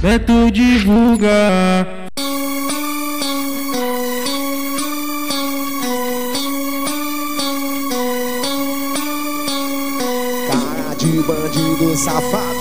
Beto divulga. Cara de bandido safado,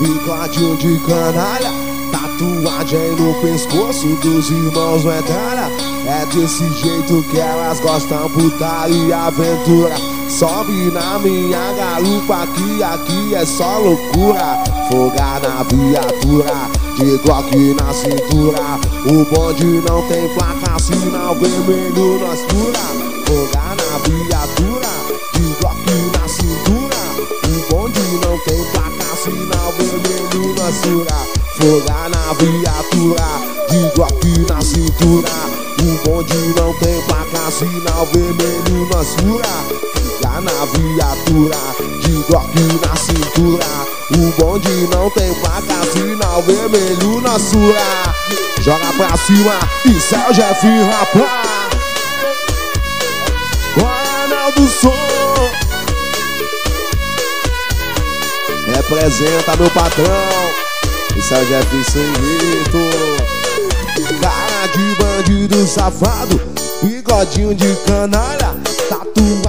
bigode de canalha, tatuagem no pescoço dos irmãos medalha. É desse jeito que elas gostam, putaria e aventura. Sobe na minha garupa, que aqui é só loucura. Fogar na viatura, de Glock na cintura. O bonde não tem placa, sinal vermelho nós pura. Fogar na viatura, de Glock na cintura. O bonde não tem placa, sinal vermelho nós pura. Fogar na viatura, de Glock na cintura. O bonde não tem placa, sinal vermelho nós fura. Fica na viatura, de Glock na cintura. O bonde não tem placa, sinal vermelho nós fura. Joga pra cima, isso é o Jeff Rapaz. Guaraná do Som. Representa meu patrão. Isso é o Jeff Senhito. Cara de bandido safado, bigodinho de canalha,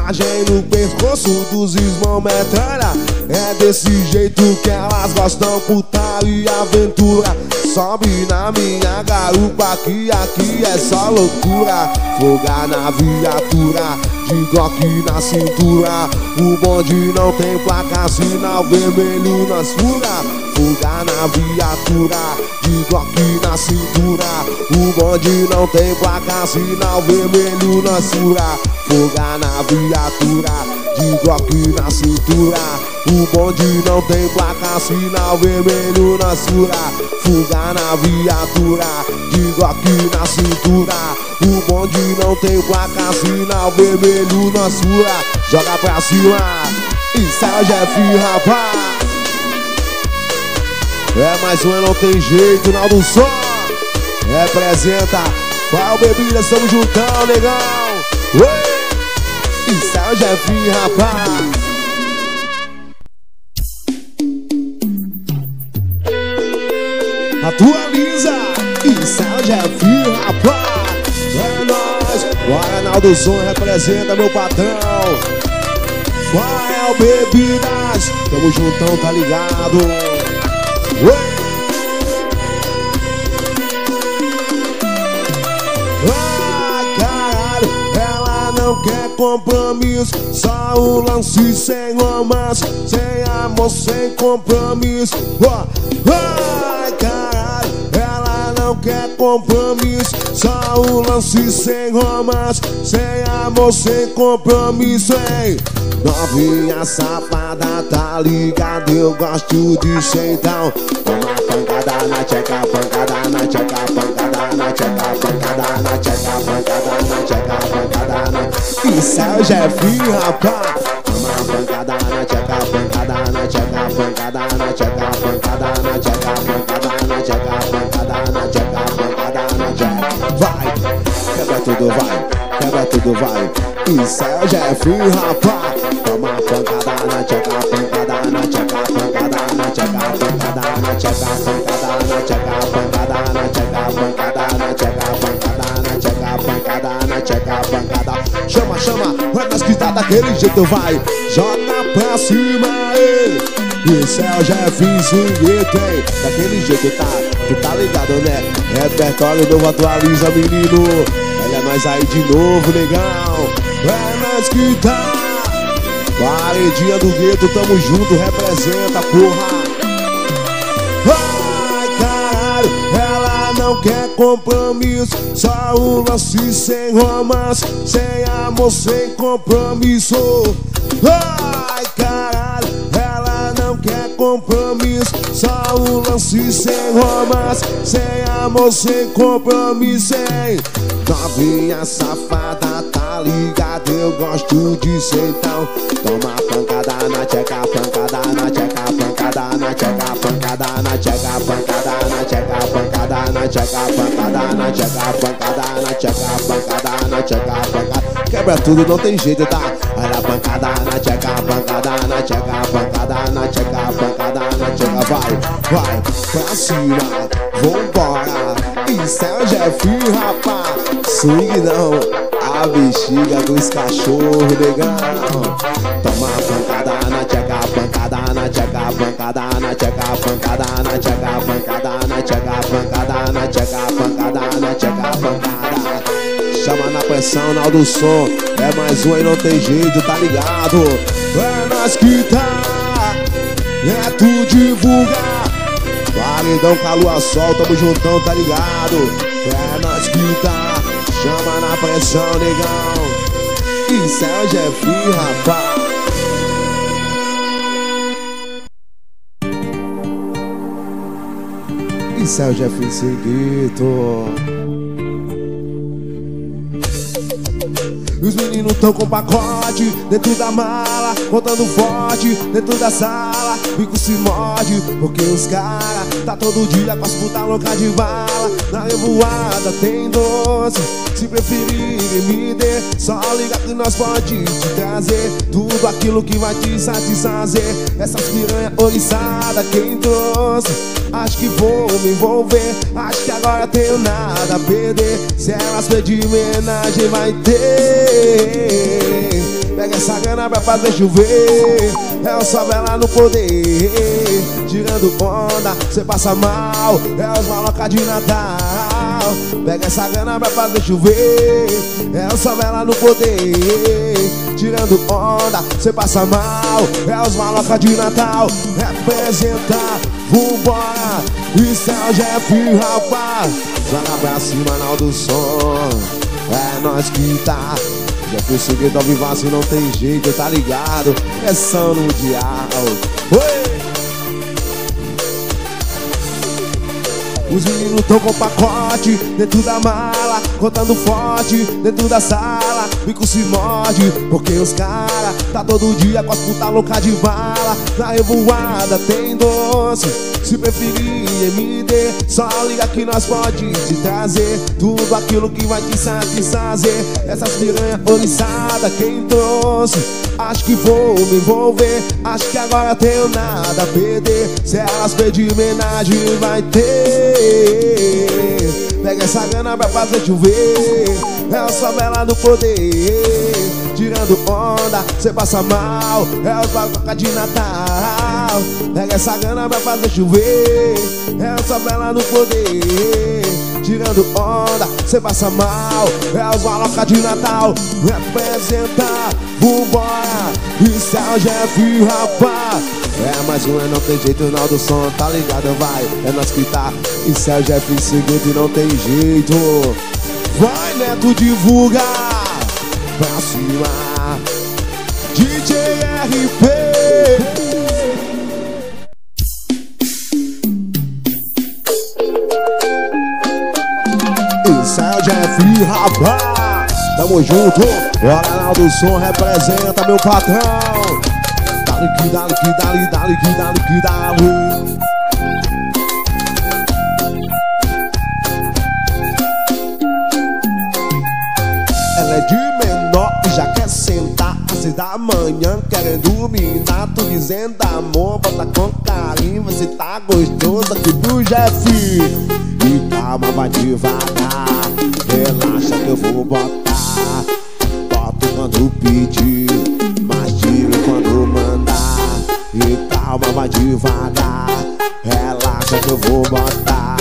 tatuagem no pescoço dos irmãos metralha. É desse jeito que elas gostam, putaria e aventura. Sobe na minha garupa, que aqui é só loucura. Fogar na viatura, de Glock na cintura. O bonde não tem placa, sinal vermelho nas fura. Fuga na viatura, de Glock na cintura. O bonde não tem placa, sinal vermelho na sura. Fuga na viatura, de Glock na cintura. O bonde não tem placa, sinal vermelho na sura. Fuga na viatura, de Glock na cintura. O bonde não tem placa, sinal vermelho na sura. Joga pra cima, isso é o Jeff Rapaz. É mais um, não tem jeito, Naldo Som Representa Qual bebida, estamos juntão, negão! Isso é o Jeff, rapaz Atualiza. É o Jeff, rapaz. É nóis. Bora, Naldo Som representa meu patrão. Qual bebidas? Tamo juntão, tá ligado? Caralho, ela não quer compromisso. Só um lance sem romance Sem amor, sem compromisso. Caralho, ela não quer compromisso Só um lance sem romance Sem amor, sem compromisso, hein Novinha safada, tá ligado? Eu gosto de então Toma pancada na tcheca, pancada na tcheca, pancada na tcheca, pancada na tcheca, pancada na tcheca, pancada na Isso é o Jeff, rapaz tudo, vai, quebra tudo, vai Isso é o Jeff, rapaz Toma pancada na tcheca, pancada na tcheca, pancada na tcheca, pancada na tcheca, pancada na tcheca, pancada na tcheca, pancada na tcheca, pancada na tcheca, pancada na tcheca, pancada. Chama, chama, vai nas que tá daquele jeito, vai. Joga pra cima, ei. Isso é o Jeff Swingueto, hein? Daquele jeito, tá? Tu tá ligado, né? Repertório novo, atualiza, menino. Olha nós aí de novo, legal. É nós que tá. Paredinha do gueto, tamo junto, representa, porra. Ai, caralho, ela não quer compromisso. Só um lance sem romance, sem amor, sem compromisso. Ai, caralho, ela não quer compromisso. Só um lance sem romance, sem amor, sem compromisso, hein? Novinha safada, tá ligado? Eu gosto de ser então. Toma pancada na tcheca, pancada na tcheca, pancada na tcheca, pancada na tcheca, pancada na tcheca, pancada na tcheca, pancada na tcheca, pancada na tcheca, pancada na tcheca, pancada. Quebra tudo, não tem jeito, tá? Olha pancada na tcheca, pancada na tcheca, pancada na tcheca, pancada na tcheca, vai, vai pra cima, vambora. Isso é o Jeff, rapaz. Swing não, a bexiga dos cachorros, negão. Toma pancada na tcheca, pancada na tcheca, pancada na tcheca, pancada na tcheca, pancada na tcheca, pancada na tcheca, pancada na tcheca, pancada. Chama na pressão, na do som. É mais um e não tem jeito, tá ligado? É nós que tá, é tu divulgar. Paredão com a lua sol, tamo juntão, tá ligado? É nós que tá, chama na pressão, negão. Isso é o Jeff, rapaz. Isso é o Jeff Seguito. Os meninos tão com pacote dentro da mala, contando forte dentro da sala. Bico se morde, porque os cara tá todo dia com as puta louca de bala. Na revoada tem doce, se preferir me dê. Só liga que nós pode te trazer tudo aquilo que vai te satisfazer. Essas piranha oriçada quem trouxe. Acho que vou me envolver Acho que agora tenho nada a perder Se elas pedir homenagem vai ter Pega essa grana pra fazer chover. É o sol ela no poder. Tirando onda, cê passa mal. É os maloca de Natal. Pega essa grana pra fazer chover. É o sol ela no poder. Tirando onda, cê passa mal. É os maloca de Natal. Representa Vambora, isso é o Jeff, rapaz. Joga pra cima, não do som. É nós que tá Jeff seguido ao vivaço não tem jeito, tá ligado? É só no mundial Oi! Os meninos tão com pacote dentro da mala, contando forte dentro da sala. Bico se morde, porque os cara tá todo dia com as puta louca de bala. Na revoada tem doce, se preferir MD, só liga que nós pode te trazer tudo aquilo que vai te satisfazer. Essas piranha oriçada quem trouxe. Acho que vou me envolver Acho que agora tenho nada a perder Se elas pedir homenagem vai ter Pega essa grana pra fazer chover. É os favela no poder. Tirando onda, cê passa mal. É os bagulho de Natal. Pega essa grana pra fazer chover. É os favela no poder Tirando onda, cê passa mal. É os maloca de Natal Representa, vambora Isso é o Jeff, rapaz. É mais um, é não tem jeito não do som, tá ligado, vai. É nós que tá, isso é o Jeff segundo e não tem jeito. Vai, Neto, divulga. Pra cima DJ RP O Jeff, rapaz. Tamo junto. Bora do som representa meu patrão. Dale que dale que dale, dale que dale que dale Ela é de menor e já quer sentar Às da manhã querendo dominar Tô dizendo amor, bota com carinho Você tá gostoso aqui pro Jeff. E calma, vai devagar Relaxa que eu vou botar? Boto quando pedir Mas tiro quando mandar. E calma, vai devagar Relaxa que eu vou botar.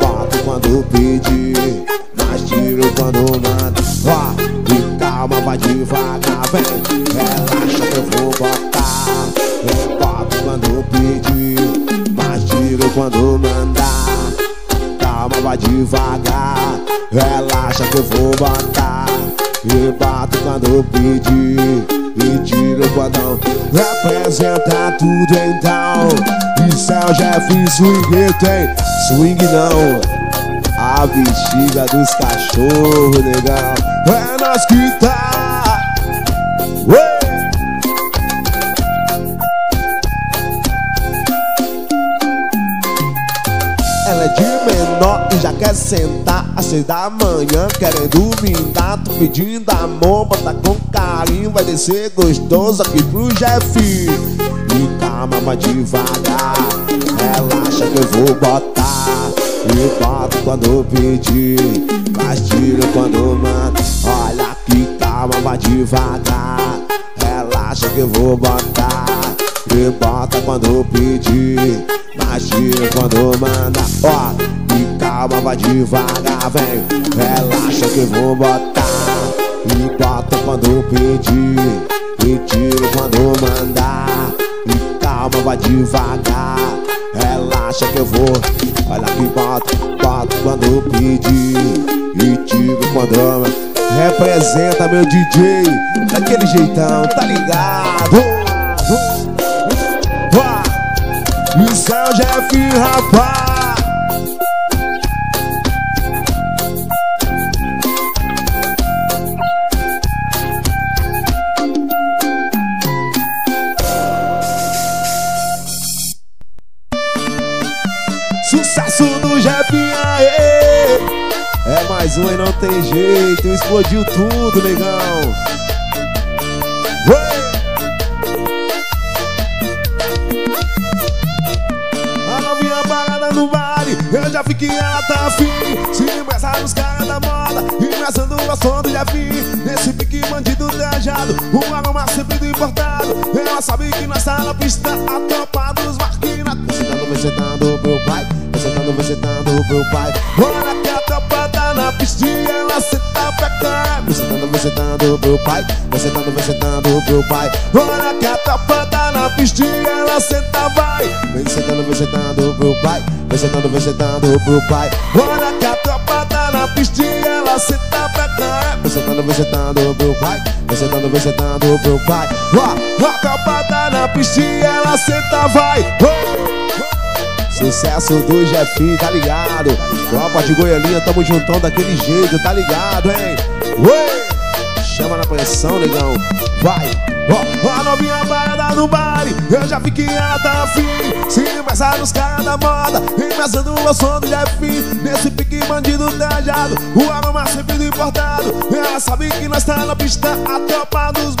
Boto quando pedir Mas tiro quando mandar. Ó, e calma, vai devagar, vem Relaxa que eu vou botar. Boto quando pedir Mas tiro quando mandar vai devagar Relaxa que eu vou botar E bato quando pedir E tiro quando Representa tudo então. Isso é o Jeff Swing tem Swing não. A bexiga dos cachorros, negão. É nós que tá! Ela é de já quer sentar Às seis da manhã querendo dominar Tô pedindo amor, bota com carinho Vai descer gostoso aqui pro Jeff. E calma, vai devagar Relaxa que eu vou botar. E boto quando pedir Castiga quando manda Olha que calma, vai devagar Relaxa que eu vou botar. E bota quando pedir Castiga quando manda Ó, calma, vai devagar Vem, relaxa que vou botar. E bota quando pedir E tiro quando mandar. E calma, vai devagar Relaxa que eu vou. Olha que boto, boto quando pedir E tiro quando Representa meu DJ Daquele jeitão, tá ligado? Isso é o Jeff, rapaz tem jeito, explodiu tudo. Ué! A novinha parada no vale, eu já fiquei, ela tá afim. Se empresta nos caras da moda, emprestando o som do Jeff. Nesse pique bandido trajado, um aroma sempre do importado. Ela sabe que tá na pista, a tropa dos máquinas. Visitando, visitando meu pai, visitando, visitando meu pai. Olha que tá na e ela senta pra cá. Visitando, visitando meu pai, visitando, visitando meu pai. Olha que a tropa tá na e ela senta, vai. Visitando, visitando meu pai, visitando, visitando meu pai. Olha que a tropa tá na e ela senta pra cá. Visitando, visitando meu pai, visitando, visitando meu pai. Ó, a tropa tá na e ela senta, vai. Oh! Sucesso do Jefinho, tá ligado? Tropa de Goianinha, tamo juntão daquele jeito, tá ligado, hein? Ué! Chama na pressão, negão. Vai! Ó, a novinha parada no baile, eu já fiquei ela tá afim. Se empresta nos caras da moda, emprestando o som do Jefinho. Nesse pique bandido trajado, o aroma sempre do importado. Ela sabe que nós tá na pista, a tropa dos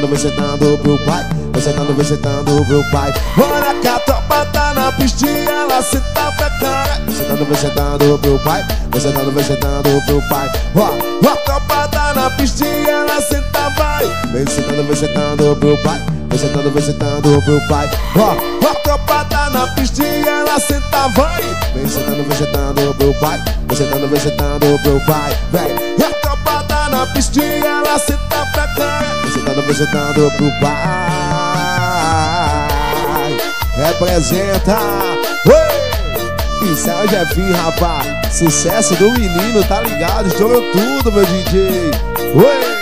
Visitando, visitando pro pai, visitando, visitando pro pai. Olha que a tropa tá na pista e ela senta pra cá. Visitando, visitando pro pai, visitando, visitando pro pai. Ó, a tropa tá na pista e ela senta, vai. Visitando, visitando pro pai, visitando, visitando pro pai. Ó, a tropa tá na pista e ela senta, vai. Visitando, visitando pro pai, visitando, visitando pro pai. Vem, a tropa tá na pista e ela senta pra cá. Visitando, visitando pro pai. Representa. Isso é o Jefinho, rapaz. Sucesso do menino, tá ligado? Estourou tudo, meu DJ. Oi!